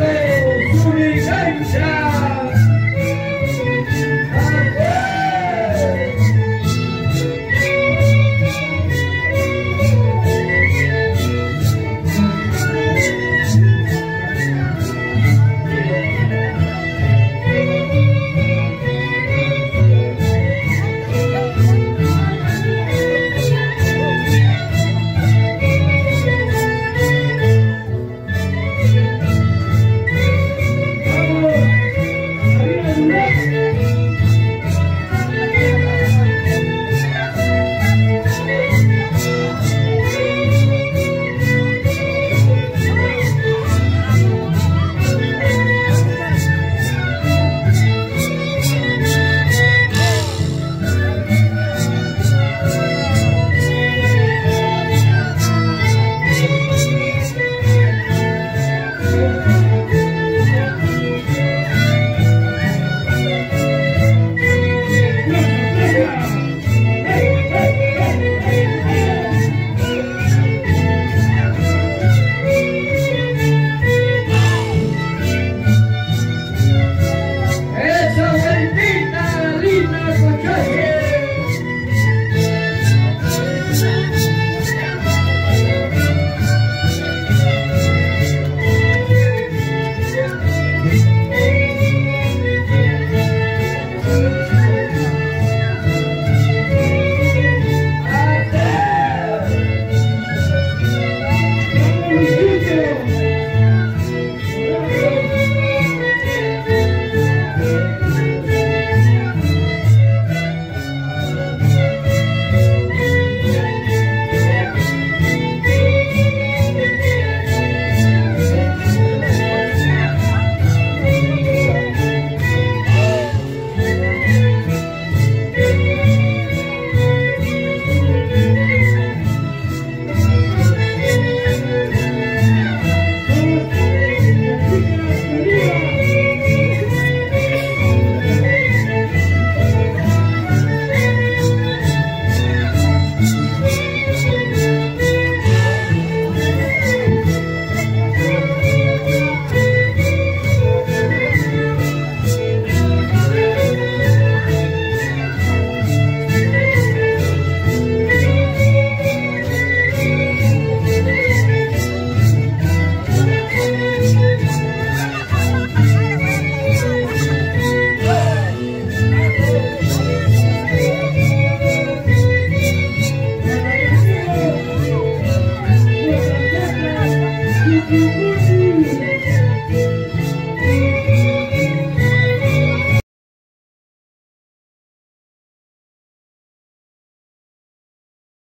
Amen.